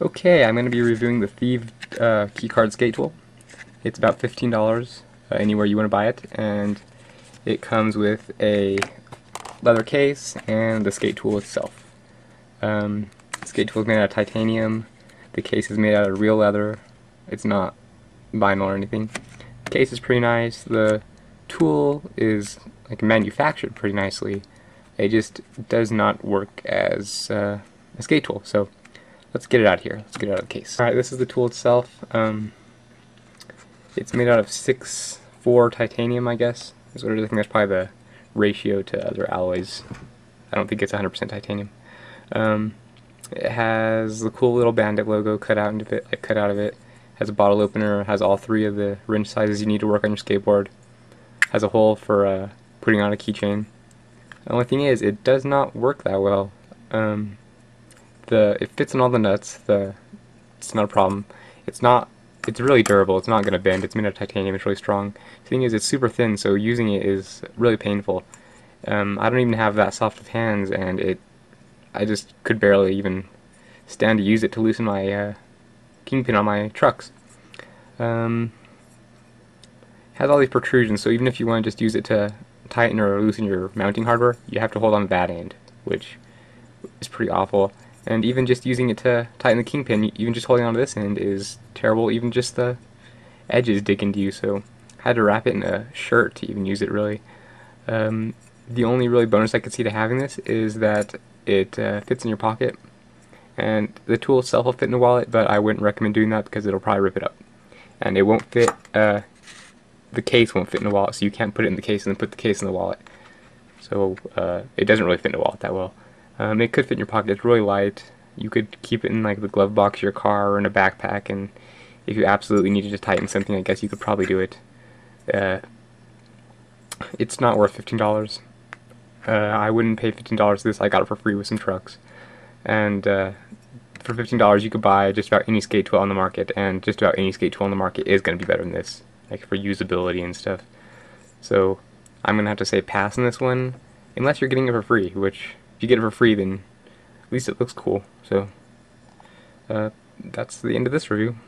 Okay, I'm going to be reviewing the Theeve uh, Keycard Skate Tool. It's about $15 uh, anywhere you want to buy it, and it comes with a leather case and the skate tool itself. Um, the skate tool is made out of titanium, the case is made out of real leather, it's not vinyl or anything. The case is pretty nice, the tool is like manufactured pretty nicely, it just does not work as uh, a skate tool, so let's get it out of here. Let's get it out of the case. Alright, this is the tool itself. Um, it's made out of 6-4 titanium, I guess. Is what. I think that's probably the ratio to other alloys. I don't think it's 100% titanium. Um, it has the cool little bandit logo cut out into it, like cut out of it. Has a bottle opener. Has all three of the wrench sizes you need to work on your skateboard. Has a hole for uh, putting on a keychain. The only thing is, it does not work that well. Um, the it fits in all the nuts. The it's not a problem. It's not. It's really durable. It's not going to bend. It's made of titanium. It's really strong. The thing is, it's super thin, so using it is really painful. Um, I don't even have that soft of hands, and it. I just could barely even stand to use it to loosen my uh, kingpin on my trucks. Um, has all these protrusions, so even if you want to just use it to tighten or loosen your mounting hardware, you have to hold on that end, which is pretty awful. And even just using it to tighten the kingpin, even just holding on to this end is terrible. Even just the edges dig into you, so I had to wrap it in a shirt to even use it really. Um, the only really bonus I could see to having this is that it uh, fits in your pocket. And the tool itself will fit in a wallet, but I wouldn't recommend doing that because it'll probably rip it up. And it won't fit, uh, the case won't fit in the wallet, so you can't put it in the case and then put the case in the wallet. So uh, it doesn't really fit in a wallet that well. Um, it could fit in your pocket. It's really light. You could keep it in like the glove box of your car or in a backpack, and if you absolutely needed to tighten something, I guess you could probably do it. Uh, it's not worth fifteen dollars. Uh, I wouldn't pay fifteen dollars for this. I got it for free with some trucks, and uh, for fifteen dollars you could buy just about any skate tool on the market, and just about any skate tool on the market is going to be better than this, like for usability and stuff. So I'm gonna have to say pass on this one, unless you're getting it for free, which if you get it for free, then at least it looks cool. So uh, that's the end of this review.